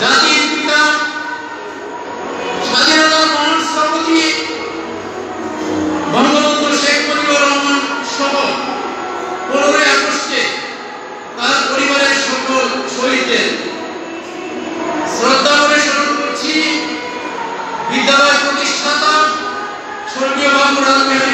জাতির পনেরোই আগস্টে তার পরিবারের সকল শহীদদের শ্রদ্ধাভাবে স্মরণ প্রতিষ্ঠাতা স্বর্গীয় বাবু রাজবিহারী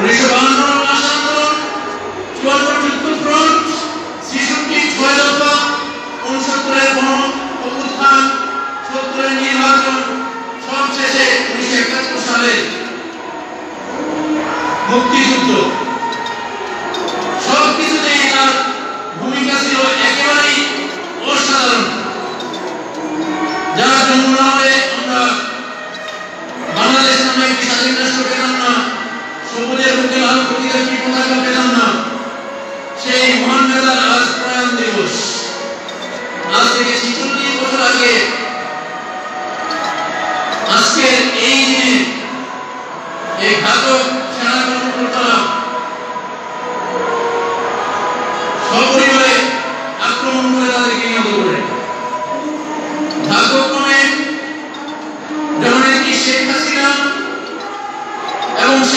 উনিশশো বাহান্ন ভাষা ছয় দফা উনসত্তরের গণ অভ্যুত্থান সত্তরের নির্বাচন সবশেষে উনিশশো একাত্তর সালে মুক্তিযুদ্ধ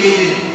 ele